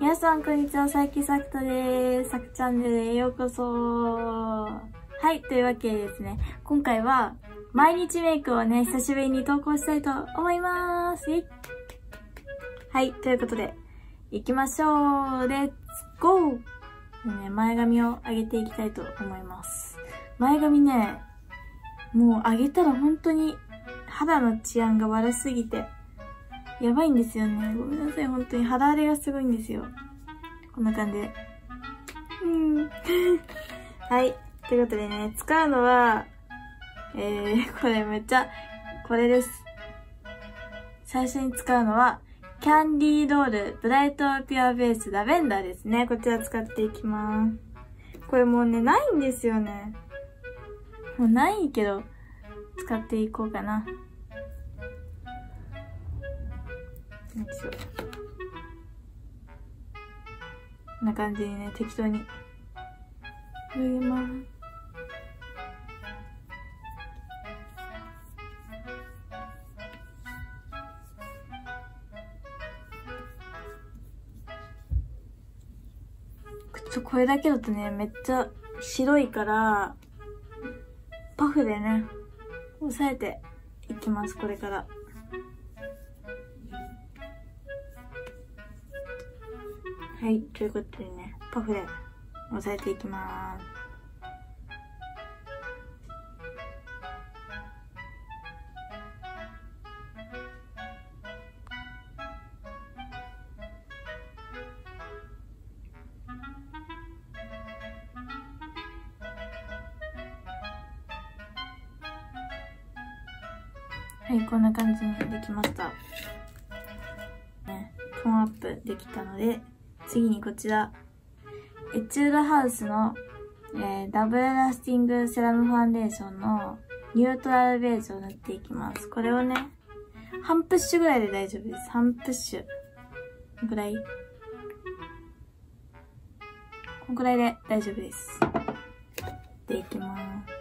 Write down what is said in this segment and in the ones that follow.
皆さん、こんにちは。さきさくたです。さくチャンネルへようこそ。はい、というわけでですね、今回は、毎日メイクをね、久しぶりに投稿したいと思います。はい、ということで、行きましょう。レッツゴーね、前髪を上げていきたいと思います。前髪ね、もう上げたら本当に肌の治安が悪すぎて、やばいんですよね。ごめんなさい、本当に肌荒れがすごいんですよ。こんな感じで。うん。はい。ということでね、使うのは、えー、これめっちゃ、これです。最初に使うのは、キャンディーロールブライトピュアベースラベンダーですね。こちら使っていきます。これもうね、ないんですよね。もうないけど、使っていこうかな。よいしょこん。な感じに。ね適当に。入れますこれだけだとねめっちゃ白いからパフでね押さえていきますこれから。はい、ということでね、パフで押さえていきます。はい、こんな感じにできました。ね、トーンアップできたので、次にこちら、エチュードハウスの、えー、ダブルラスティングセラムファンデーションのニュートラルベースを塗っていきます。これをね、半プッシュぐらいで大丈夫です。半プッシュ。ぐらい。こんくらいで大丈夫です。でいきます。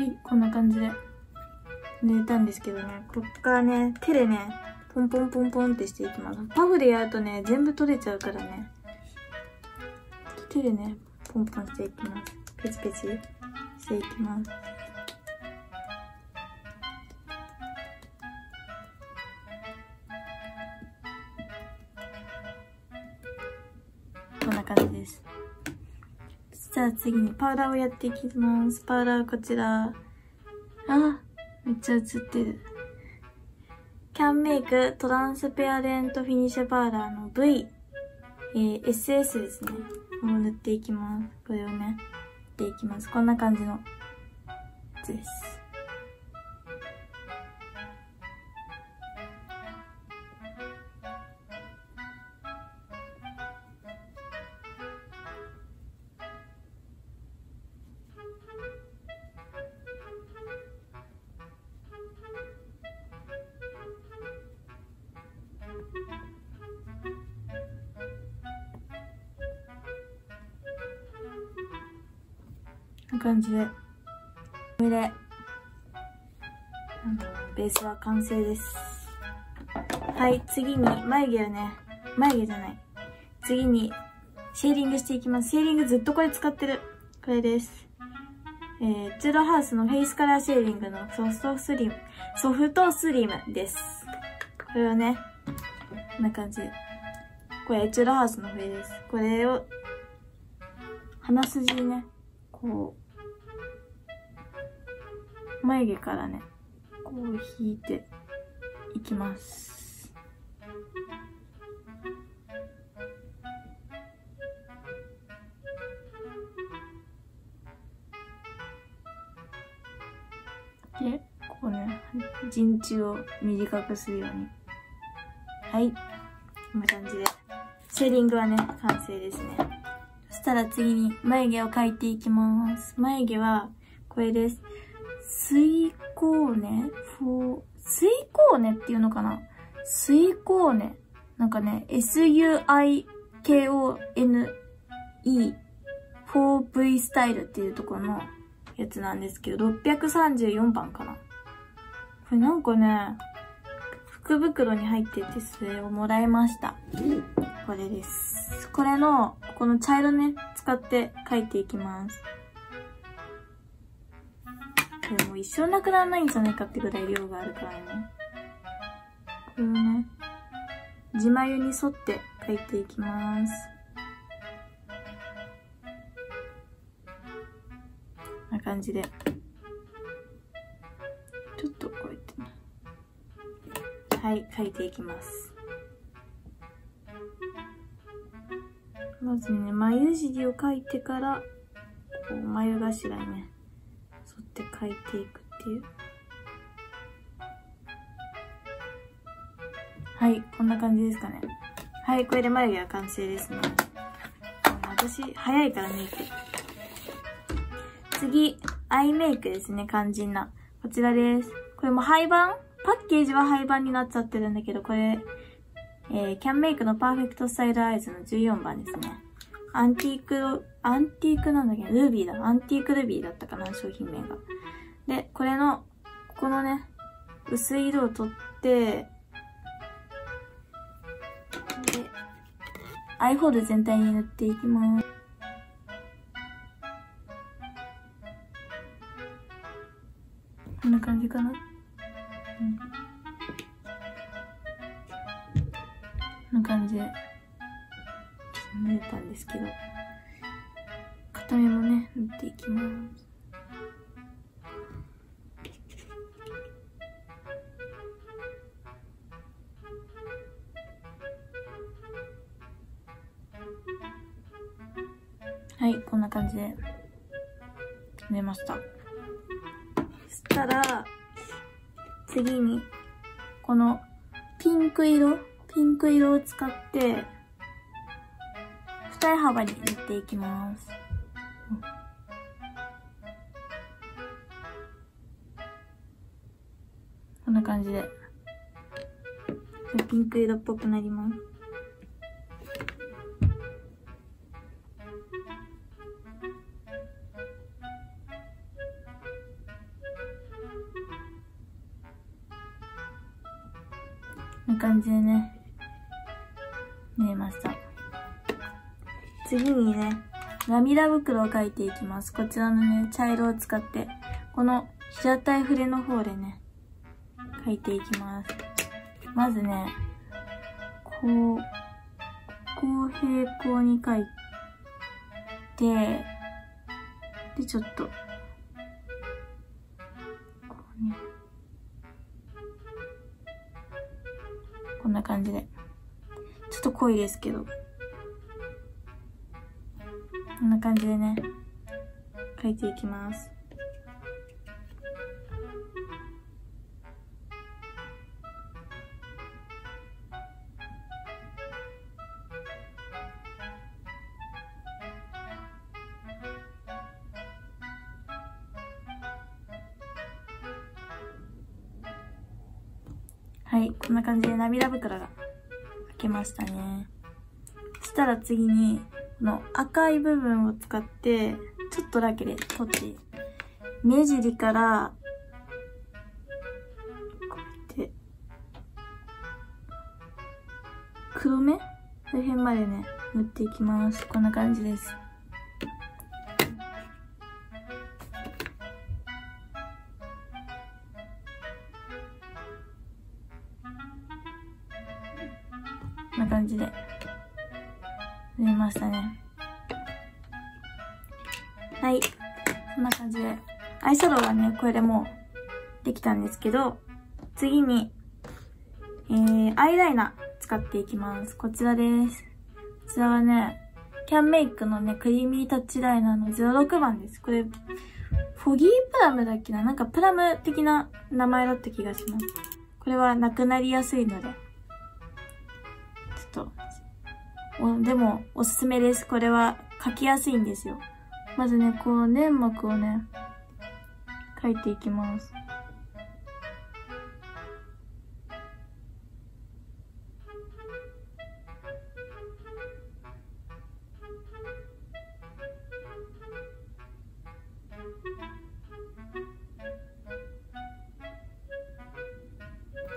はい、こんな感じで塗れたんですけどね、こっからね、手でね、ポンポンポンポンってしていきます。パフでやるとね、全部取れちゃうからね。手でね、ポンポンしていきます。ペチペチしていきます。じゃあ次にパウダーをやっていきます。パウダーこちら。あ、めっちゃ映ってる。キャンメイクトランスペアレントフィニッシュパウダーの V、えー、SS ですね。を塗っていきます。これをね、塗っていきます。こんな感じのやつです。な感じで、これで、ベースは完成です。はい、次に眉毛をね、眉毛じゃない。次に、シェーディングしていきます。シェーディングずっとこれ使ってる。これです。エチュードハウスのフェイスカラーシェーディングのソフトスリム、ソフトスリムです。これをね、こんな感じ。これエチュードハウスの筆です。これを、鼻筋にね、こう、眉毛からね、こう引いていきます。で、ここね、陣地を短くするように。はい。こんな感じで。シェーディングはね、完成ですね。そしたら次に眉毛を描いていきます。眉毛は、これです。水光ね？フォー、水光ねっていうのかな？水光ね。なんかね、S-U-I-K-O-N-E 4V スタイルっていうところのやつなんですけど、634番かな。これなんかね、福袋に入っててそれをもらいました。これです。これの、この茶色ね、使って書いていきます。これも一生なくならないんじゃないかってぐらい量があるからね。これをね、地眉に沿って書いていきます。こんな感じで。ちょっとこうやってね。はい、書いていきます。まずね、眉尻を描いてから、こう眉頭にね、沿って描いていくっていう。はい、こんな感じですかね。はい、これで眉毛は完成ですね。私、早いからメイク。次、アイメイクですね、肝心な。こちらです。これも廃盤？パッケージは廃盤になっちゃってるんだけど、これ、えー、キャンメイクのパーフェクトスタイルアイズの14番ですね。アンティーク、アンティークなんだっけ？ルビーだ。アンティークルビーだったかな、商品名が。で、これの、ここのね、薄い色を取って、で、アイホール全体に塗っていきます。はい、こんな感じで寝ました。そしたら、次に、このピンク色、ピンク色を使って、二重幅に塗っていきます。こんな感じで。ピンク色っぽくなります。次にね、涙袋を描いていきます。こちらのね、茶色を使って、この平たい筆の方でね、描いていきます。まずね、こう、こう平行に描いて、で、ちょっと、こうね、こんな感じで。ちょっと濃いですけど。こんな感じでね、書いていきます。はい、こんな感じで涙袋が開けましたね。そしたら次に、の赤い部分を使って、ちょっとだけで取って、目尻から、こうやって、黒目？この辺までね、塗っていきます。こんな感じです。れもできたんですけど、次に、えー、アイライナー使っていきます。こちらです。こちらはね、キャンメイクのね、クリーミータッチライナーの06番です。これ、フォギープラムだっけな？なんかプラム的な名前だった気がします。これはなくなりやすいので、ちょっとおでも、おすすめです。これは書きやすいんですよ。まずね、こう、粘膜をね、書いていきます。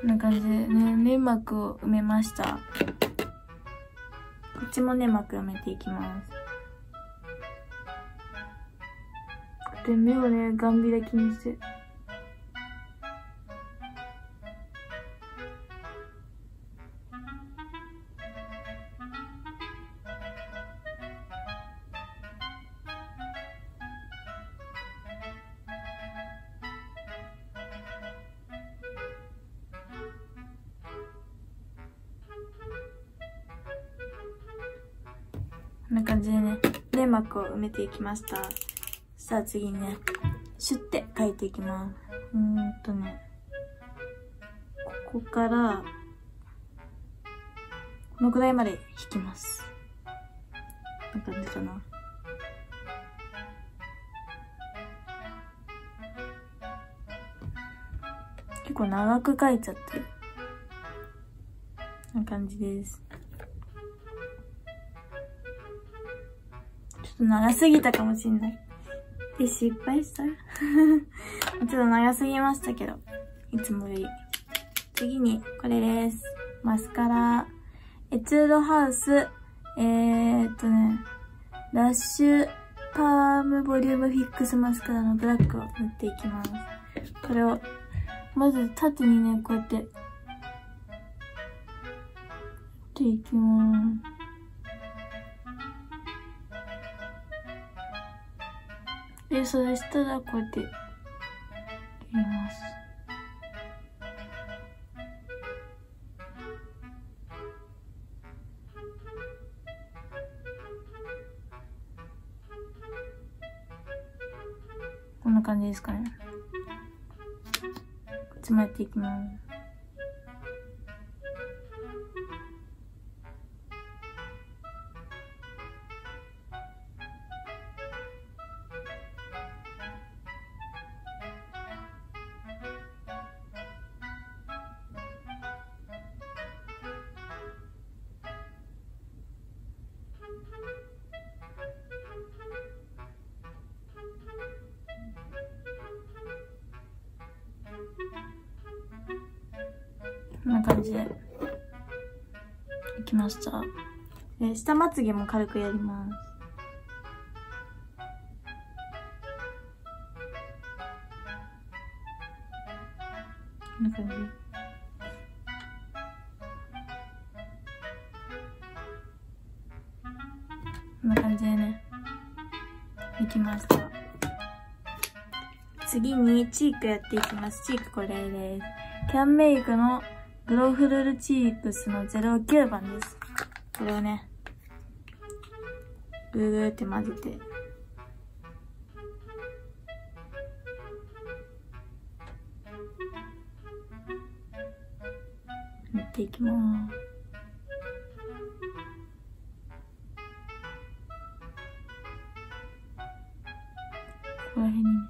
こんな感じでね、粘膜を埋めました。こっちも粘膜埋めていきます。で、目をね、ガンビラ気にして。こんな感じでね、粘膜を埋めていきました。あ次ね、シュッて書いていきます。うーんとね、ここから、このぐらいまで引きます。こんな感じかな。結構長く書いちゃってる。な感じです。ちょっと長すぎたかもしんない。で、失敗した？ちょっと長すぎましたけど、いつもより。次に、これです。マスカラ。エチュードハウス。えーっとね、ラッシュパームボリュームフィックスマスカラのブラックを塗っていきます。これを、まず縦にね、こうやって、塗っていきます。で、そしたらこうやって切ります。こんな感じですかね。こっちもやっていきます。感じで、いきました。で、下まつげも軽くやります。こんな感じ。こんな感じでね、できました。次にチークやっていきます。チークこれです。キャンメイクのグロフルルチープスの09番です。これをね、ぐーぐーって混ぜて、塗っていきます。ここら辺に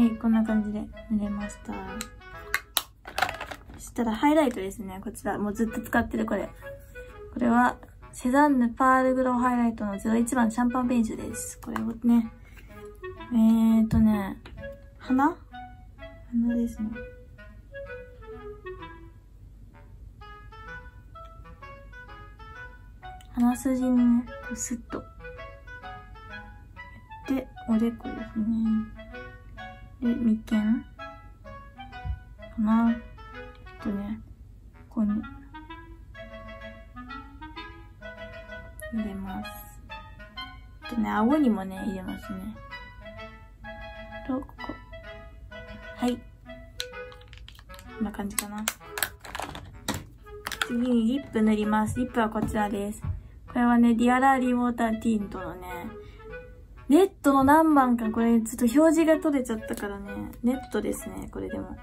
はい、こんな感じで塗れました。そしたらハイライトですね。こちら、もうずっと使ってるこれ。これは、セザンヌパールグローハイライトの01番シャンパンベージュです。これをね、えーとね、鼻鼻ですね。鼻筋にね、スッとやって、おでこですね。で、眉間かな？とね、ここに入れます。とね、顎にもね、入れますね。と、こ？こ。はい。こんな感じかな。次にリップ塗ります。リップはこちらです。これはね、ディアラーリーウォーターティントのね、ネットの何番か、これちょっと表示が取れちゃったからね。ネットですね、これでも。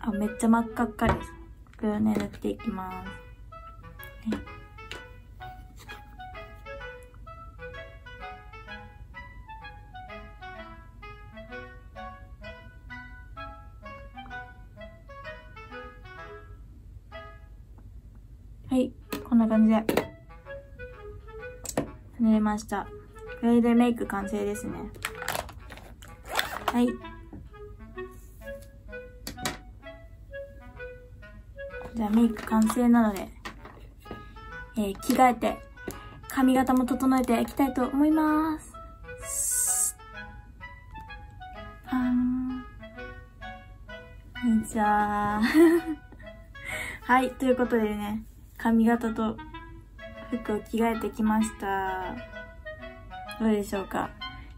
あ、めっちゃ真っ赤っかです。これをね、塗っていきます。はい、こんな感じで、塗れました。これでメイク完成ですね。はい。じゃあメイク完成なので、えー、着替えて、髪型も整えていきたいと思います。あん。こんにちは。はい、ということでね、髪型と服を着替えてきました。どうでしょうか？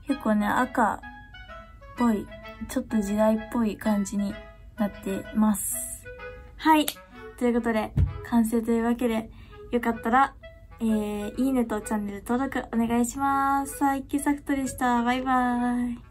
結構ね、赤っぽい、ちょっと時代っぽい感じになってます。はい。ということで、完成というわけで、よかったら、えー、いいねとチャンネル登録お願いします。さあ、キサクトでした。バイバーイ。